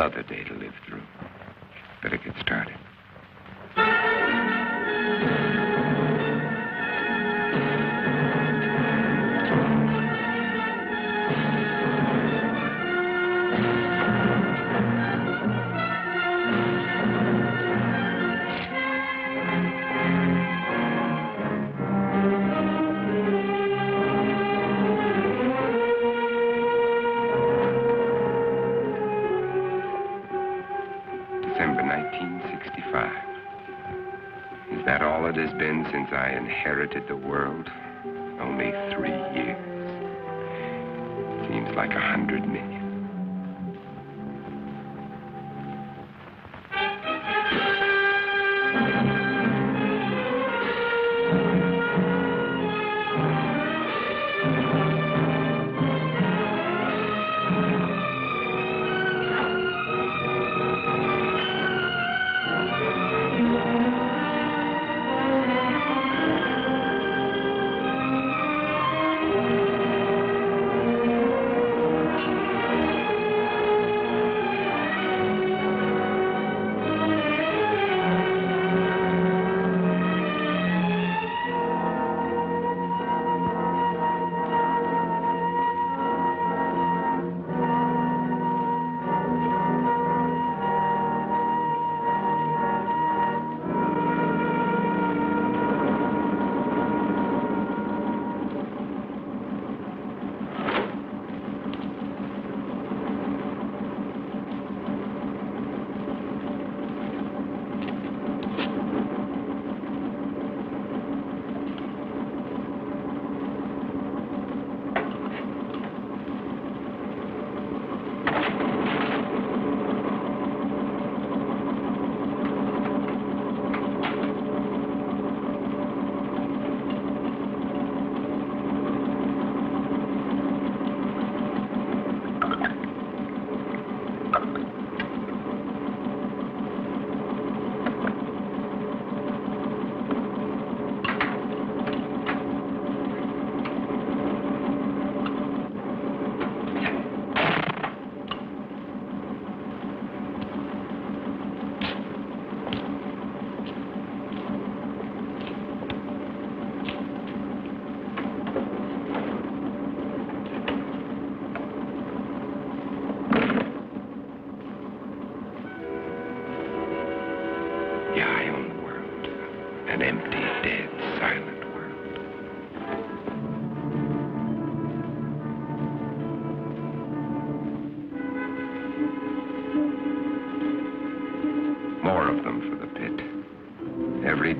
Another day to live through. Better get started. December 1965. Is that all it has been since I inherited the world? Only three years. Seems like a hundred million.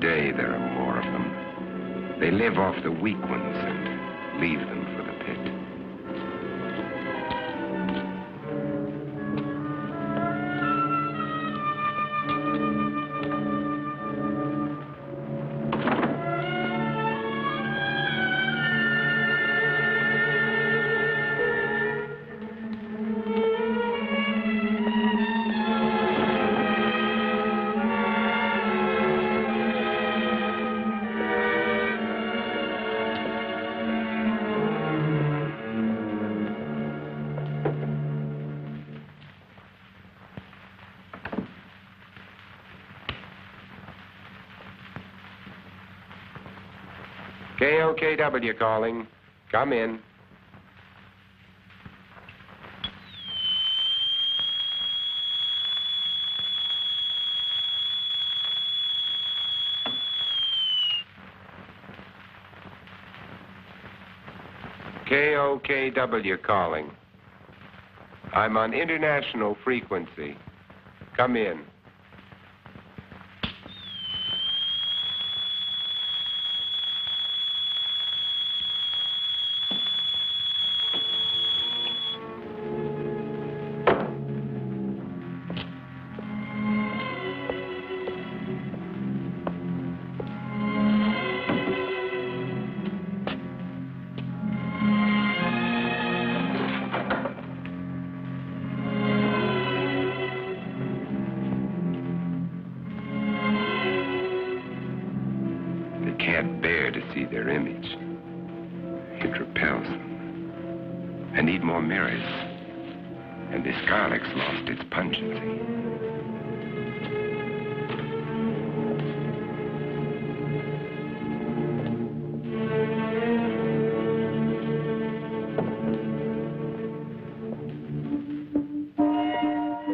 Day there are more of them. They live off the weak ones and leave them KOKW calling. Come in. KOKW calling. I'm on international frequency. Come in. See their image. It repels them. I need more mirrors. And this garlic's lost its pungency.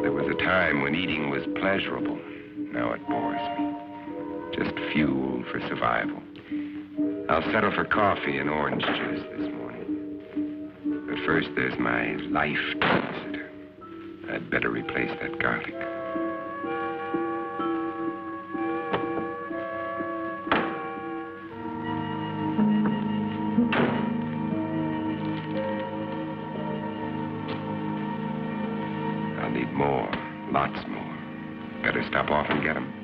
There was a time when eating was pleasurable. Now it bores me. Just fuel for survival. I'll settle for coffee and orange juice this morning. But first, there's my life consider. I'd better replace that garlic. I'll need more, lots more. Better stop off and get 'em.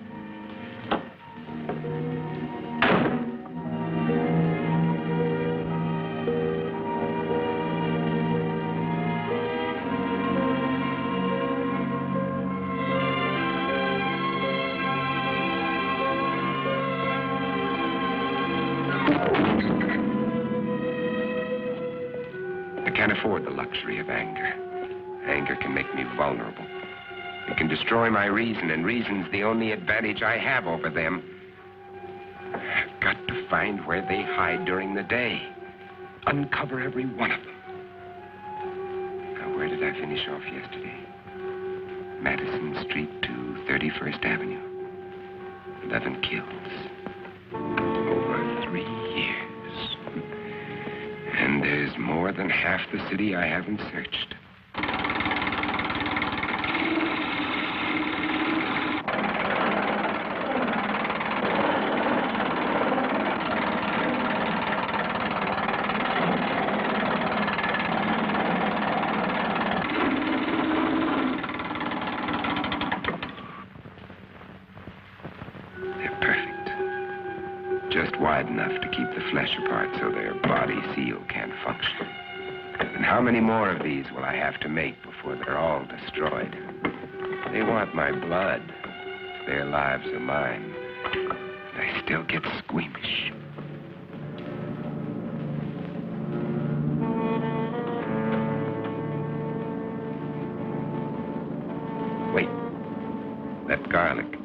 I can't afford the luxury of anger. Anger can make me vulnerable. It can destroy my reason, and reason's the only advantage I have over them. I've got to find where they hide during the day. Uncover every one of them. Now, where did I finish off yesterday? Madison Street to 31st Avenue. 11 kills. More than half the city I haven't searched. They're perfect. Just wide enough to keep the flesh apart so their body seal can't function. And how many more of these will I have to make before they're all destroyed? They want my blood. Their lives are mine. I still get squeamish. Wait. That garlic.